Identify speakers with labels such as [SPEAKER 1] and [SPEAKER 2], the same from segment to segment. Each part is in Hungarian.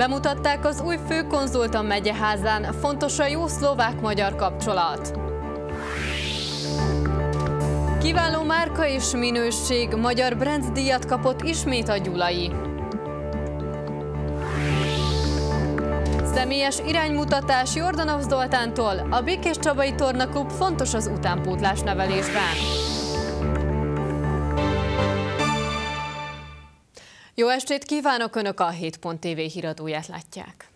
[SPEAKER 1] Bemutatták az új főkonzult a megyeházán, fontos a jó szlovák-magyar kapcsolat. Kiváló márka és minőség, magyar brand díjat kapott ismét a Gyulai. Személyes iránymutatás Jordanov Zoltántól, a Békés Csabai Tornaklub fontos az utánpótlás nevelésben. Jó estét kívánok! Önök a 7.tv híradóját látják.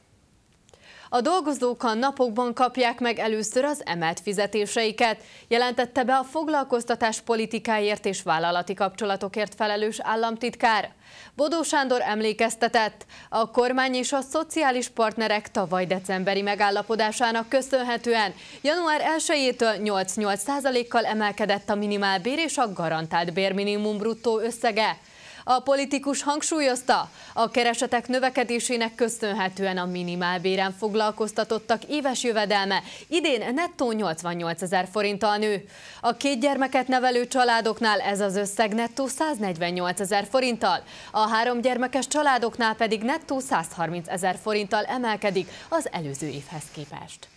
[SPEAKER 1] A dolgozók a napokban kapják meg először az emelt fizetéseiket, jelentette be a foglalkoztatás politikáért és vállalati kapcsolatokért felelős államtitkár. Bodó Sándor emlékeztetett, a kormány és a szociális partnerek tavaly decemberi megállapodásának köszönhetően január 1-től 8-8%-kal emelkedett a minimálbér és a garantált bérminimum bruttó összege. A politikus hangsúlyozta, a keresetek növekedésének köszönhetően a minimálbéren foglalkoztatottak éves jövedelme idén nettó 88 ezer forinttal nő. A két gyermeket nevelő családoknál ez az összeg nettó 148 ezer forinttal, a három gyermekes családoknál pedig nettó 130 ezer forinttal emelkedik az előző évhez képest.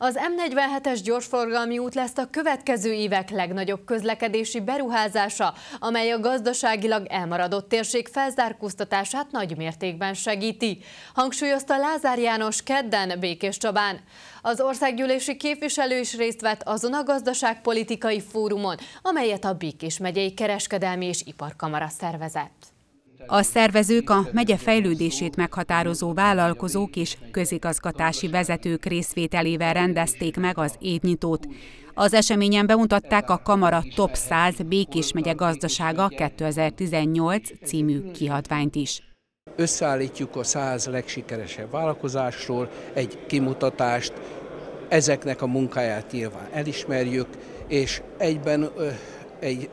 [SPEAKER 1] Az M47-es gyorsforgalmi út lesz a következő évek legnagyobb közlekedési beruházása, amely a gazdaságilag elmaradott térség felzárkóztatását nagy mértékben segíti, hangsúlyozta Lázár János kedden Békés Csabán. Az országgyűlési képviselő is részt vett azon a gazdaságpolitikai fórumon, amelyet a Békés megyei kereskedelmi és iparkamara szervezett.
[SPEAKER 2] A szervezők a megye fejlődését meghatározó vállalkozók és közigazgatási vezetők részvételével rendezték meg az évnyitót. Az eseményen bemutatták a Kamara Top 100 Békés megye gazdasága 2018 című kiadványt is.
[SPEAKER 3] Összeállítjuk a 100 legsikeresebb vállalkozásról egy kimutatást, ezeknek a munkáját nyilván elismerjük, és egyben egy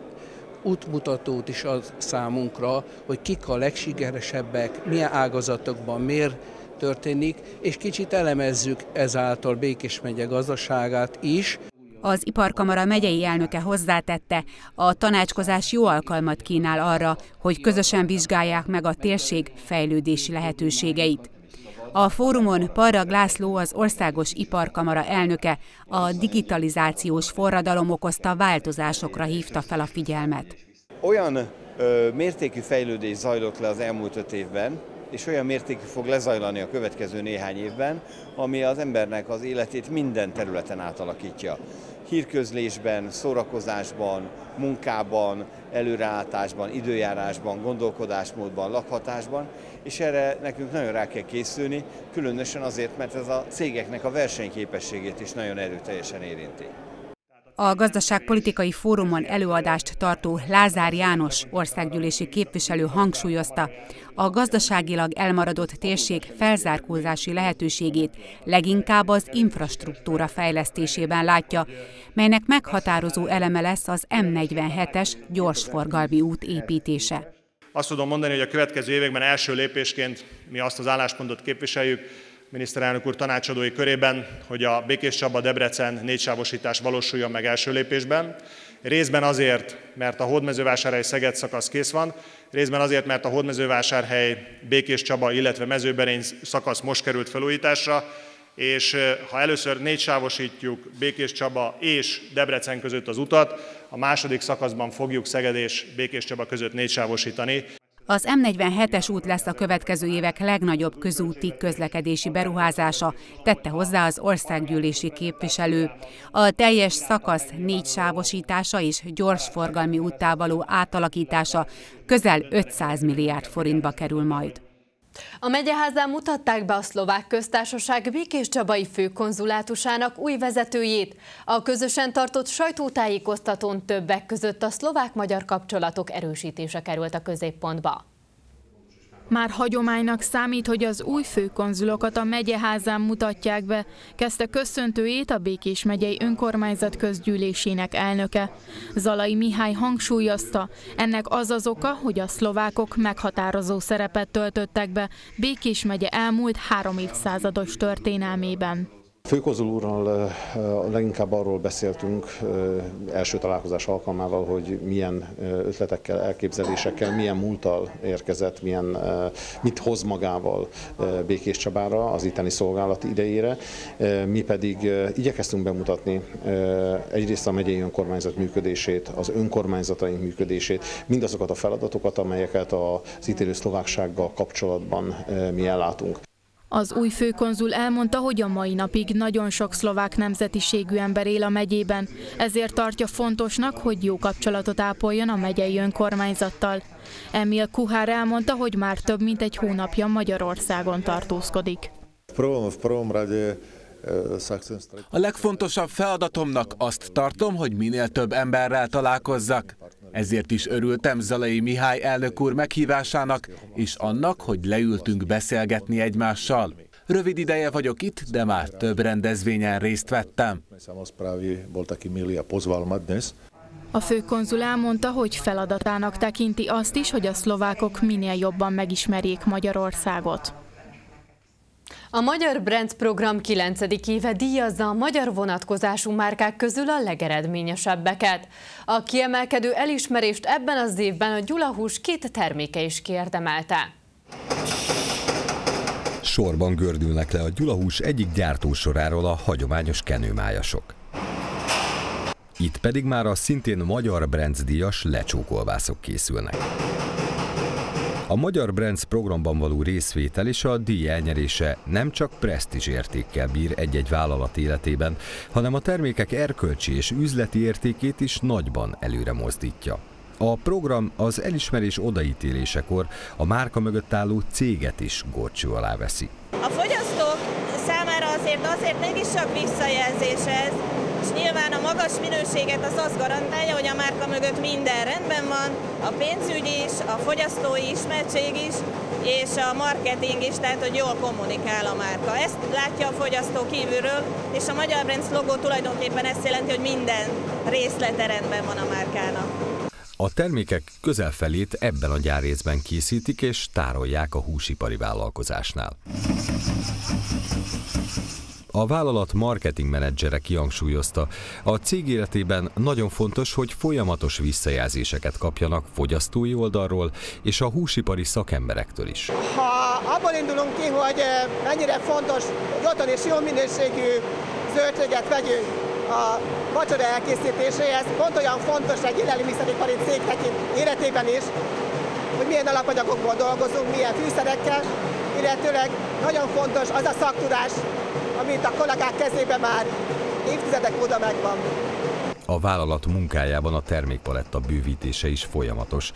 [SPEAKER 3] útmutatót is ad számunkra, hogy kik a legsikeresebbek, milyen ágazatokban miért történik, és kicsit elemezzük ezáltal Békés megye gazdaságát is.
[SPEAKER 2] Az Iparkamara megyei elnöke hozzátette, a tanácskozás jó alkalmat kínál arra, hogy közösen vizsgálják meg a térség fejlődési lehetőségeit. A fórumon Parrag László, az Országos Iparkamara elnöke a digitalizációs forradalom okozta változásokra hívta fel a figyelmet.
[SPEAKER 4] Olyan ö, mértékű fejlődés zajlott le az elmúlt öt évben, és olyan mértékű fog lezajlani a következő néhány évben, ami az embernek az életét minden területen átalakítja. Hírközlésben, szórakozásban, munkában, előreállításban, időjárásban, gondolkodásmódban, lakhatásban, és erre nekünk nagyon rá kell készülni, különösen azért, mert ez a cégeknek a versenyképességét is nagyon erőteljesen érinti.
[SPEAKER 2] A gazdaságpolitikai fórumon előadást tartó Lázár János országgyűlési képviselő hangsúlyozta, a gazdaságilag elmaradott térség felzárkózási lehetőségét leginkább az infrastruktúra fejlesztésében látja, melynek meghatározó eleme lesz az M47-es gyorsforgalmi út építése.
[SPEAKER 5] Azt tudom mondani, hogy a következő években első lépésként mi azt az álláspontot képviseljük, miniszterelnök úr tanácsadói körében, hogy a Békés Csaba Debrecen négysávosítás valósuljon meg első lépésben. Részben azért, mert a Hódmezővásárhely Szeged szakasz kész van, részben azért, mert a Hódmezővásárhely Békés Csaba, illetve Mezőberény szakasz most került felújításra, és ha először négy sávosítjuk Békés Csaba és Debrecen között az utat, a második szakaszban fogjuk Szeged és Békés Csaba között négy sávosítani.
[SPEAKER 2] Az M47-es út lesz a következő évek legnagyobb közúti közlekedési beruházása, tette hozzá az országgyűlési képviselő. A teljes szakasz négy sávosítása és gyorsforgalmi úttá való átalakítása közel 500 milliárd forintba kerül majd.
[SPEAKER 1] A megyeházán mutatták be a szlovák köztársaság Békés Csabai főkonzulátusának új vezetőjét. A közösen tartott sajtótájékoztatón többek között a szlovák-magyar kapcsolatok erősítése került a középpontba.
[SPEAKER 6] Már hagyománynak számít, hogy az új főkonzulokat a megyeházán mutatják be, kezdte köszöntőjét a Békés megyei önkormányzat közgyűlésének elnöke. Zalai Mihály hangsúlyozta, ennek az az oka, hogy a szlovákok meghatározó szerepet töltöttek be Békés megye elmúlt három évszázados történelmében.
[SPEAKER 7] Főkozul úrral leginkább arról beszéltünk első találkozás alkalmával, hogy milyen ötletekkel, elképzelésekkel, milyen múltal érkezett, milyen, mit hoz magával Békés Csabára az itteni szolgálat idejére. Mi pedig igyekeztünk bemutatni egyrészt a megyei önkormányzat működését, az önkormányzataink működését, mindazokat a feladatokat, amelyeket az ítélő szlováksággal kapcsolatban mi ellátunk.
[SPEAKER 6] Az új főkonzul elmondta, hogy a mai napig nagyon sok szlovák nemzetiségű ember él a megyében, ezért tartja fontosnak, hogy jó kapcsolatot ápoljon a megyei önkormányzattal. Emil Kuhár elmondta, hogy már több mint egy hónapja Magyarországon tartózkodik.
[SPEAKER 8] A legfontosabb feladatomnak azt tartom, hogy minél több emberrel találkozzak. Ezért is örültem Zalai Mihály elnök úr meghívásának, és annak, hogy leültünk beszélgetni egymással. Rövid ideje vagyok itt, de már több rendezvényen részt vettem.
[SPEAKER 6] A főkonzul elmondta, hogy feladatának tekinti azt is, hogy a szlovákok minél jobban megismerjék Magyarországot.
[SPEAKER 1] A Magyar Brand program 9. éve díjazza a magyar vonatkozású márkák közül a legeredményesebbeket. A kiemelkedő elismerést ebben az évben a Gyulahús két terméke is kiérdemelte.
[SPEAKER 9] Sorban gördülnek le a Gyulahús egyik gyártósoráról a hagyományos kenőmájasok. Itt pedig már a szintén magyar Brands díjas lecsókolvászok készülnek. A Magyar Brands programban való részvétel és a díj elnyerése nem csak presztízs értékkel bír egy-egy vállalat életében, hanem a termékek erkölcsi és üzleti értékét is nagyban előre mozdítja. A program az elismerés odaítélésekor a márka mögött álló céget is gorcső alá veszi.
[SPEAKER 10] A fogyasztók számára azért azért mégis csak visszajelzés ez, és nyilván a magas minőséget az azt garantálja, hogy a márka mögött minden rendben van, a pénzügy is, a fogyasztói ismertség is, és a marketing is, tehát hogy jól kommunikál a márka. Ezt látja a fogyasztó kívülről, és a Magyar Brands logó tulajdonképpen ezt jelenti, hogy minden részlete rendben van a márkának.
[SPEAKER 9] A termékek közel felét ebben a gyárészben készítik és tárolják a húsipari vállalkozásnál. A vállalat marketing menedzsere kihangsúlyozta, a cég életében nagyon fontos, hogy folyamatos visszajelzéseket kapjanak fogyasztói oldalról és a húsipari szakemberektől is.
[SPEAKER 11] Ha abból indulunk ki, hogy eh, mennyire fontos, hogy otthon és jó minőségű zöldséget vegyünk a vacsora elkészítéséhez, pont olyan fontos egy élelmiszeripari cég életében is, hogy milyen alapanyagokból dolgozunk, milyen fűszerekkel, illetőleg nagyon fontos az a szaktudás, amit a kollégák kezében már évtizedek óta megvan.
[SPEAKER 9] A vállalat munkájában a termékpaletta bővítése is folyamatos.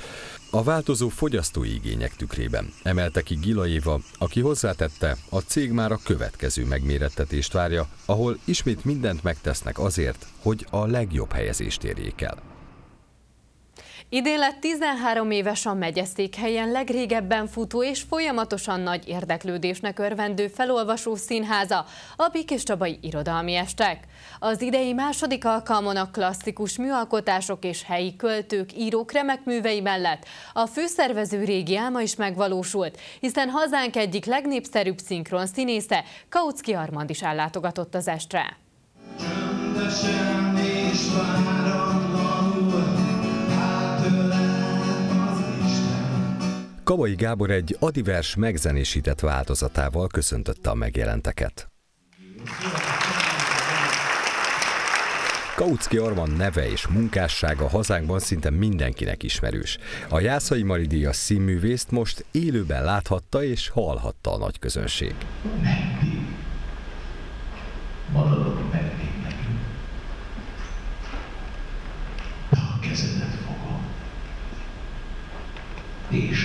[SPEAKER 9] A változó fogyasztói igények tükrében emelte ki Gila Éva, aki hozzátette, a cég már a következő megmérettetést várja, ahol ismét mindent megtesznek azért, hogy a legjobb helyezést érjék el.
[SPEAKER 1] Idén lett 13 éves a megyeszékhelyen legrégebben futó és folyamatosan nagy érdeklődésnek örvendő felolvasó színháza, a Békés Csabai Irodalmi Estek. Az idei második alkalmon a klasszikus műalkotások és helyi költők, írók remek művei mellett a főszervező régi álma is megvalósult, hiszen hazánk egyik legnépszerűbb szinkron színésze, Kautsky Armand is ellátogatott az estre. Csöndesen és
[SPEAKER 9] Kavai Gábor egy adivers megzenésített változatával köszöntötte a megjelenteket. Kautsky Arman neve és munkássága hazánkban szinte mindenkinek ismerős. A Jászai Maridia színművészt most élőben láthatta és hallhatta a nagy közönség meddig nekünk? A kezedet fogom. És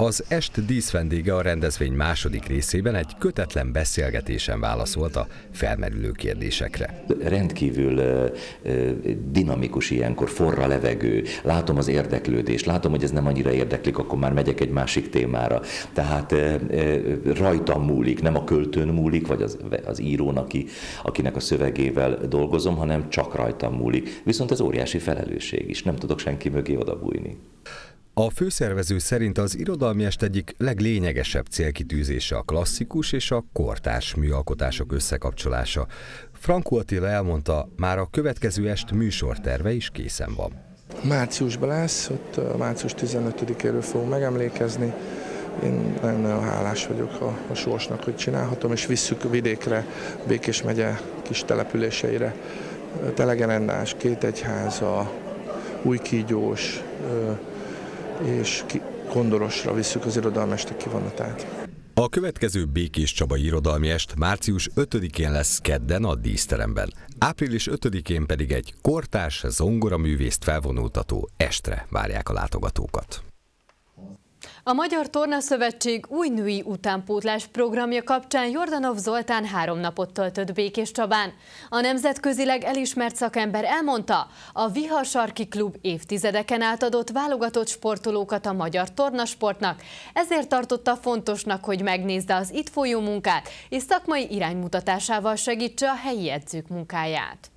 [SPEAKER 9] az est díszvendége a rendezvény második részében egy kötetlen beszélgetésen válaszolt a felmerülő kérdésekre.
[SPEAKER 12] Rendkívül dinamikus ilyenkor, forra levegő, látom az érdeklődést, látom, hogy ez nem annyira érdeklik, akkor már megyek egy másik témára. Tehát rajtam múlik, nem a költőn múlik, vagy az, az írón, aki, akinek a szövegével dolgozom, hanem csak rajtam múlik. Viszont ez óriási felelősség is, nem tudok senki mögé odabújni.
[SPEAKER 9] A főszervező szerint az irodalmi est egyik leglényegesebb célkitűzése a klasszikus és a kortárs műalkotások összekapcsolása. Frankó Attila elmondta, már a következő est műsorterve is készen van.
[SPEAKER 13] Márciusban lesz, ott március 15-éről fogunk megemlékezni. Én nagyon-nagyon hálás vagyok a, a sorsnak, hogy csinálhatom, és visszük vidékre, Békés megye kis településeire. Telegerendás, Kétegyháza, Újkígyós, és Kondorosra visszük az irodalmestek kivonatát.
[SPEAKER 9] A következő Békés Csaba irodalmi est március 5-én lesz kedden a díszteremben. Április 5-én pedig egy kortárs zongoraművészt felvonultató estre várják a látogatókat.
[SPEAKER 1] A Magyar Torna Szövetség új női utánpótlás programja kapcsán Jordanov Zoltán három napot töltött Békés Csabán. A nemzetközileg elismert szakember elmondta, a Vihar Sarki Klub évtizedeken át adott válogatott sportolókat a magyar tornasportnak, ezért tartotta fontosnak, hogy megnézze az itt folyó munkát, és szakmai iránymutatásával segítse a helyi edzők munkáját.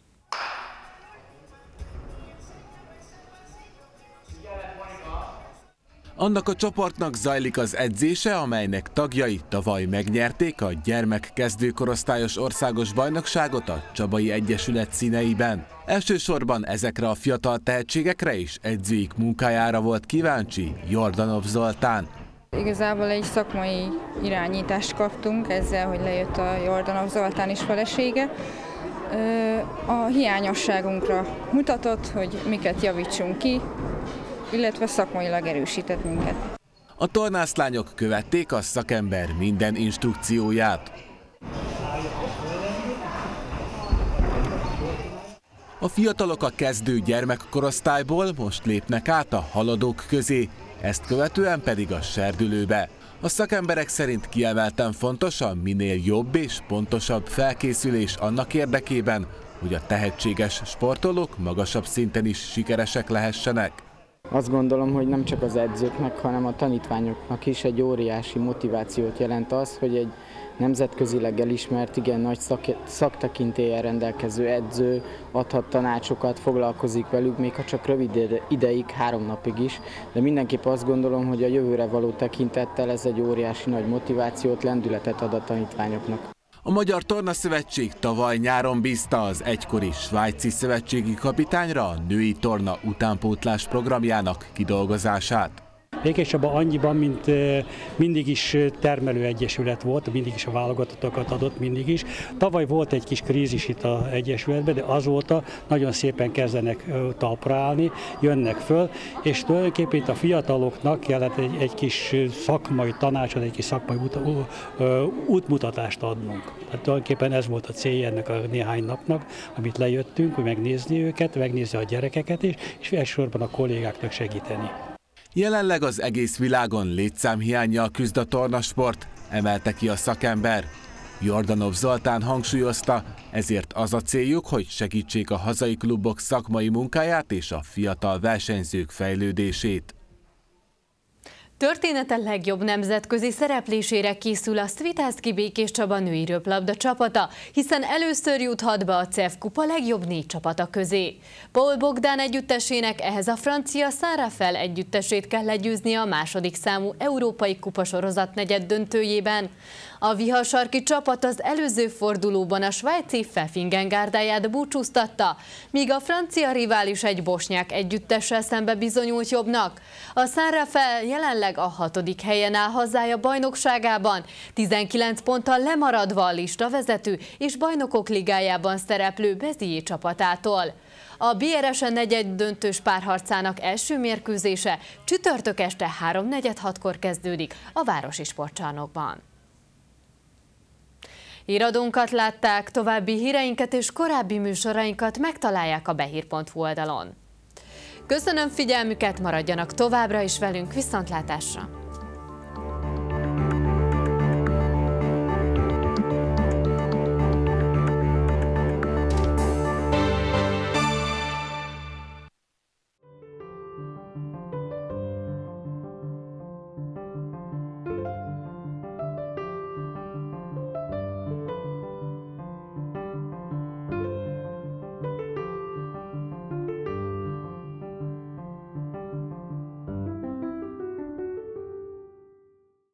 [SPEAKER 8] Annak a csoportnak zajlik az edzése, amelynek tagjai tavaly megnyerték a gyermek kezdőkorosztályos országos bajnokságot a Csabai Egyesület színeiben. Elsősorban ezekre a fiatal tehetségekre és edzőik munkájára volt kíváncsi Jordanov Zoltán.
[SPEAKER 14] Igazából egy szakmai irányítást kaptunk ezzel, hogy lejött a Jordanov Zoltán is felesége. A hiányosságunkra mutatott, hogy miket javítsunk ki, illetve szakmailag erősített minket.
[SPEAKER 8] A tornászlányok követték a szakember minden instrukcióját. A fiatalok a kezdő gyermekkorosztályból most lépnek át a haladók közé, ezt követően pedig a serdülőbe. A szakemberek szerint kiemelten fontos a minél jobb és pontosabb felkészülés annak érdekében, hogy a tehetséges sportolók magasabb szinten is sikeresek lehessenek.
[SPEAKER 15] Azt gondolom, hogy nem csak az edzőknek, hanem a tanítványoknak is egy óriási motivációt jelent az, hogy egy nemzetközileg elismert, igen nagy szak, szaktekintélyen rendelkező edző adhat tanácsokat, foglalkozik velük, még ha csak rövid ideig, három napig is, de mindenképp azt gondolom, hogy a jövőre való tekintettel ez egy óriási nagy motivációt, lendületet ad a tanítványoknak.
[SPEAKER 8] A Magyar Torna Szövetség tavaly nyáron bízta az egykori svájci szövetségi kapitányra a női torna utánpótlás programjának kidolgozását.
[SPEAKER 16] Békés Csaba annyiban, mint mindig is termelő egyesület volt, mindig is a válogatottakat adott, mindig is. Tavaly volt egy kis krízis itt az egyesületben, de azóta nagyon szépen kezdenek talpra állni, jönnek föl, és tulajdonképpen itt a fiataloknak kellett egy, egy kis szakmai tanácsot, egy kis szakmai út, útmutatást adnunk. Tehát tulajdonképpen ez volt a célja ennek a néhány napnak, amit lejöttünk, hogy megnézni őket, megnézni a gyerekeket is, és elsősorban a kollégáknak segíteni.
[SPEAKER 8] Jelenleg az egész világon létszámhiányjal küzd a tornasport, emelte ki a szakember. Jordanov Zoltán hangsúlyozta, ezért az a céljuk, hogy segítsék a hazai klubok szakmai munkáját és a fiatal versenyzők fejlődését.
[SPEAKER 1] Története legjobb nemzetközi szereplésére készül a Svitázki Békés Csaba női röplabda csapata, hiszen először juthat be a CEF kupa legjobb négy csapata közé. Paul Bogdán együttesének ehhez a francia Fel együttesét kell legyőzni a második számú európai kupasorozat negyed döntőjében. A vihasarki csapat az előző fordulóban a svájci Pfeffingen gárdáját búcsúztatta, míg a francia rivális egy bosnyák együttessel szembe bizonyult jobbnak. A Fel jelenleg a hatodik helyen áll hazája bajnokságában, 19 ponttal lemaradva a lista vezető és bajnokok ligájában szereplő Bezié csapatától. A BRS-en negyed döntős párharcának első mérkőzése csütörtök este 3.46-kor kezdődik a Városi Sportcsarnokban. Híradónkat látták, további híreinket és korábbi műsorainkat megtalálják a behír.hu oldalon. Köszönöm figyelmüket, maradjanak továbbra is velünk, viszontlátásra!